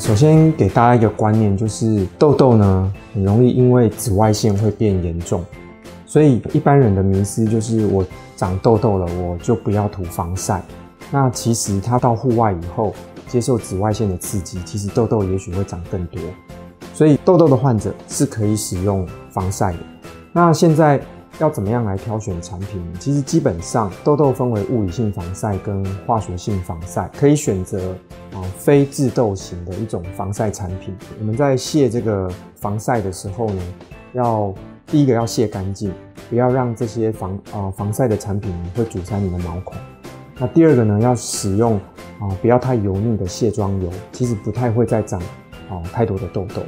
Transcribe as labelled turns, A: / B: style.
A: 首先给大家一个观念，就是痘痘呢很容易因为紫外线会变严重，所以一般人的迷思就是我长痘痘了，我就不要涂防晒。那其实它到户外以后，接受紫外线的刺激，其实痘痘也许会长更多。所以痘痘的患者是可以使用防晒的。那现在要怎么样来挑选产品？其实基本上痘痘分为物理性防晒跟化学性防晒，可以选择啊非致痘型的一种防晒产品。我们在卸这个防晒的时候呢，要第一个要卸干净，不要让这些防啊防晒的产品会阻塞你的毛孔。那第二个呢，要使用啊不要太油腻的卸妆油，其实不太会再长啊太多的痘痘。